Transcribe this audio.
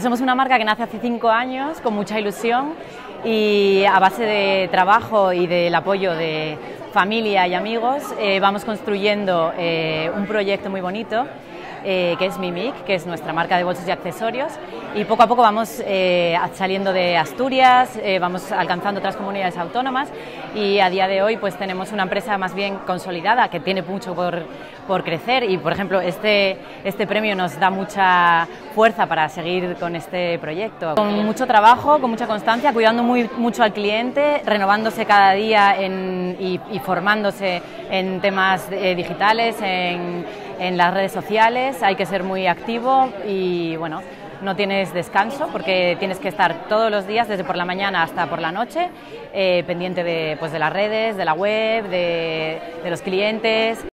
Somos una marca que nace hace cinco años con mucha ilusión y a base de trabajo y del apoyo de familia y amigos eh, vamos construyendo eh, un proyecto muy bonito eh, que es Mimic, que es nuestra marca de bolsos y accesorios. Y poco a poco vamos eh, saliendo de Asturias, eh, vamos alcanzando otras comunidades autónomas y a día de hoy pues tenemos una empresa más bien consolidada que tiene mucho por, por crecer y por ejemplo este, este premio nos da mucha fuerza para seguir con este proyecto. Con mucho trabajo, con mucha constancia, cuidando muy, mucho al cliente, renovándose cada día en, y, y, formándose en temas digitales, en, en las redes sociales, hay que ser muy activo y bueno, no tienes descanso porque tienes que estar todos los días, desde por la mañana hasta por la noche, eh, pendiente de, pues, de las redes, de la web, de, de los clientes